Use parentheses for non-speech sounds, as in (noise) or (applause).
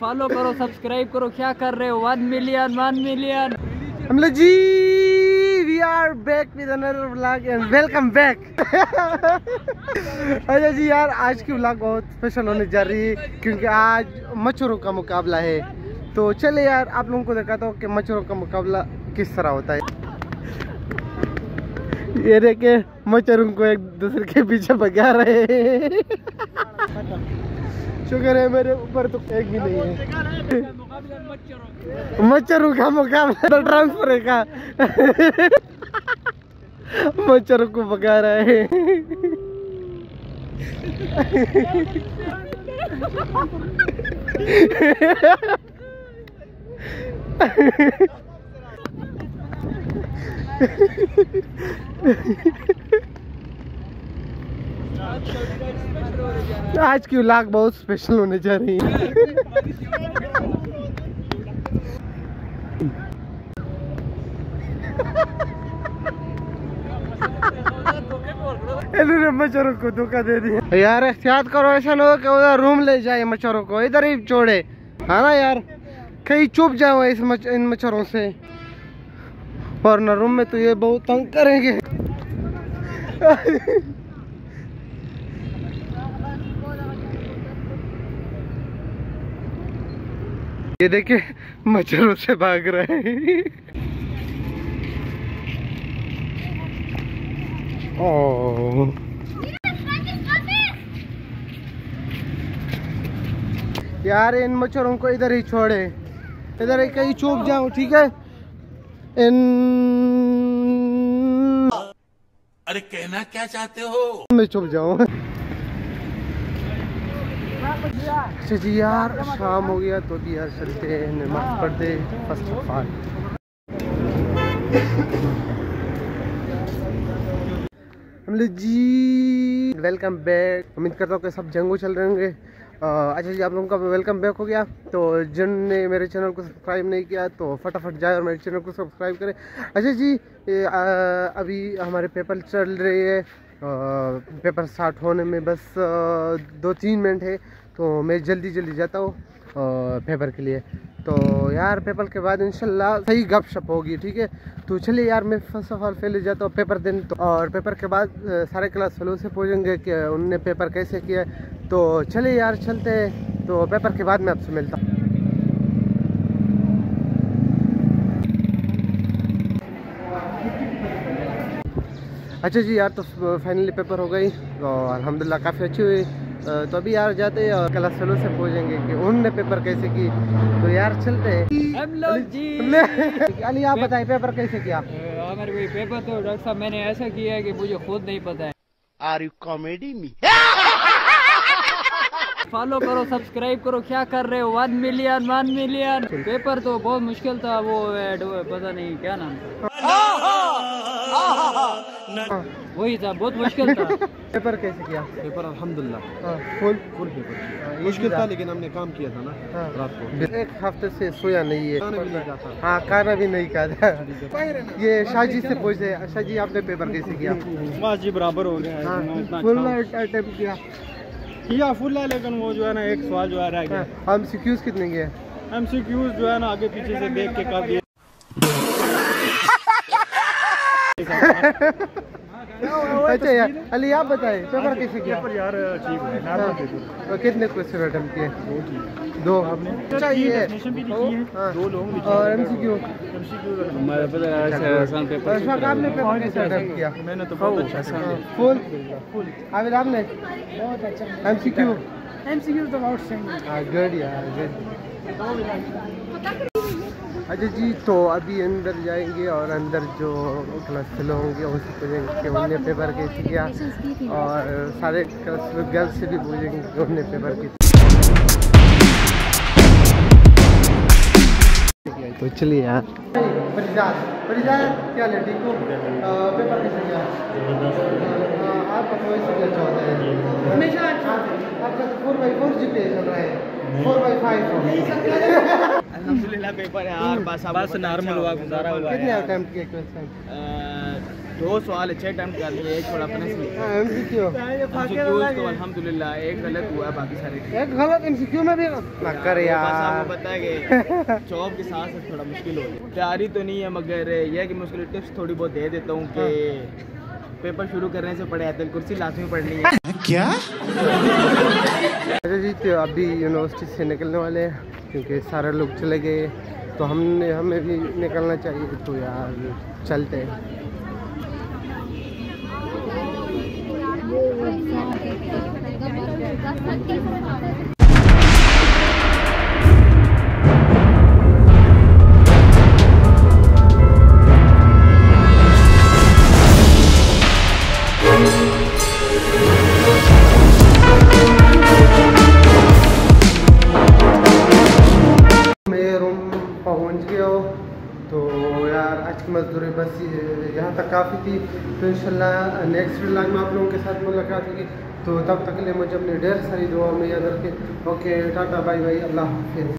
Follow करो, subscribe करो। क्या कर रहे हो? One million one million ji we are back with another vlog and welcome back अच्छा जी यार, आज की व्लॉग बहुत स्पेशल होने जा रही है, क्योंकि आज मच्छरों का मुकाबला है। तो चले यार, आप लोगों को दिखाता हूँ कि मच्छरों का मुकाबला किस तरह होता है। ये देखे मच्छरों को एक दूसरे के पीछे भगा रहे हैं। (laughs) शुक्र है मेरे ऊपर तो एक भी नहीं है। मच्छरों का मुकाबला तो ट्रांसफ़र है का? मच्छरों को भगा रहा है। आज की व्लॉग बहुत स्पेशल होने जा रही है। मच्छरों को धोखा दे दिया। यार एहतियात करो ऐसा ना हो कि उधर रूम ले जाए मच्छरों को इधर ही छोड़े है ना यार? कहीं चुप जाओ इस मच, इन मच्छरों से। और ना रूम में तो ये बहुत तंग करेंगे। ये देखिए मच्छरों से भाग रहे हैं। ओह यार इन मच्छरों को इधर ही छोड़े। इधर ही कहीं चुप जाओ ठीक है? इन अरे कहना क्या चाहते हो? मैं चुप जाऊँ। जी यार शाम हो गया तो भी यार चलते हैं नमाज़ पढ़ते फ़र्स्ट ऑफ़ ऑल जी वेलकम बैक उम्मीद करता हूँ कि सब जंगू चल रहे होंगे। अच्छा जी आप लोगों का वेलकम बैक हो गया। तो जिनने मेरे चैनल को सब्सक्राइब नहीं किया तो फटाफट जाए और मेरे चैनल को सब्सक्राइब करें। अच्छा जी अ, अभी हमारे पेपर चल रहे हैं। पेपर स्टार्ट होने में बस दो तीन मिनट है। तो मैं जल्दी जल्दी जाता हूँ पेपर के लिए। तो यार, पेपर के बाद इंशाल्लाह सही गपशप होगी, ठीक है? तो चलिए यार, मैं फ़र्स्ट ऑफ़ ऑल पहले जाता हूँ पेपर देने। तो और पेपर के बाद सारे क्लास फेलो से पूछेंगे कि उनने पेपर कैसे किया। तो चलिए यार, चलते हैं। तो पेपर के बाद मैं आपसे मिलता हूँ। अच्छा जी, यार तो फाइनली पेपर हो गई। और अलहमदिल्ला काफ़ी अच्छी हुई। तो अभी यार जाते हैं और क्लास फेलो से पूछेंगे कि उनने पेपर कैसे की। तो यार चलते हैं। (laughs) अली आप बताइए पेपर कैसे किया? हमारे भाई पेपर तो डॉक्टर साहब मैंने ऐसा किया है कि मुझे खुद नहीं पता है। Are you comedy me follow करो सब्सक्राइब करो क्या कर रहे हो? One million one million paper तो बहुत मुश्किल था वो पता नहीं क्या नाम था। वही था बहुत मुश्किल था। (laughs) पेपर कैसे किया? पेपर अल्हम्दुलिल्लाह। हाँ, फुल? फुल पेपर हाँ, मुश्किल था। लेकिन हमने काम किया था ना हाँ। रात को। एक हफ़्ते से सोया नहीं है। खाना भी नहीं खाता हाँ खाना भी नहीं खाता ये शाहजी से पूछे शाहजी आपने पेपर कैसे किया? बस जी बराबर हो गया। इतना फुल अच्छा अटेम्प्ट किया। किया फुल है लेकिन वो जो है ना एक सवाल जो है रह गया। हम सिक्यूज कितने किए एमसीक्यूज जो है ना आगे पीछे से देख के कर दिए (laughs) अच्छा यार अली आप बताएँ पेपर कैसे किया यार ठीक है हाँ, कितने क्वेश्चन अटेम्प्ट किए दो अच्छा ये हाँ, दो लोग और एमसीक्यू हमारे पता और अशफाक आपने पेपर कैसे अटेम्प्ट किया? मैंने तो बहुत अच्छा हाँ, फुल? आबिद आपने? बहुत अच्छा एमसीक्यू एमसीक्यू तो बहुत हाँ गुड यार गुड अच्छा जी तो अभी अंदर जाएँगे और अंदर जो क्लास फेलो होंगे उनसे पूछेंगे कि उनने पेपर कैसे किया। और सारे क्लास गर्ल्स से भी पूछेंगे कि उनने पेपर कैसे तो चलिए यार। परिजात परिजात क्या ले ठीक हो? पेपर कैसे किया? अ, आपका कोई से अच्छा होता है? हमेशा अच्छा। आपका फोर बाई फोर जी पे चल रहा है फोर बाई फाइव अल्हम्दुलिल्लाह पेपर है यार बस बस नॉर्मल हुआ गुजारा हुआ कितने अटेम्प्ट किए क्वेश्चन दो सवाल छह अटेम्प्ट कर लिए एक थोड़ा अपने तो अल्हम्दुलिल्लाह एक गलत हुआ बाकी सारे। एक गलत एम सी क्यू में भी ना कर यार। आपको पता है कि जॉब के साथ साथ थोड़ा मुश्किल हो गया। तैयारी तो नहीं है मगर यह है कि मैं उसके लिए टिप्स थोड़ी बहुत दे देता हूँ कि पेपर शुरू करने से पढ़े आते कुर्सी लाजमी पढ़नी है। अच्छा जी तो अभी यूनिवर्सिटी से निकलने वाले हैं, क्योंकि सारे लोग चले गए। तो हमने, हमें भी निकलना चाहिए। तो यार, चलते हैं। तो यार, आज की मजदूरी बस यहाँ तक काफ़ी थी। तो इंशाल्लाह नेक्स्ट व्लॉग में आप लोगों के साथ मुलाकात होगी। तो तब तक के लिए मुझे अपनी ढेर सारी दुआ में याद रखें। ओके टाटा बाय बाय अल्लाह हाफिज़।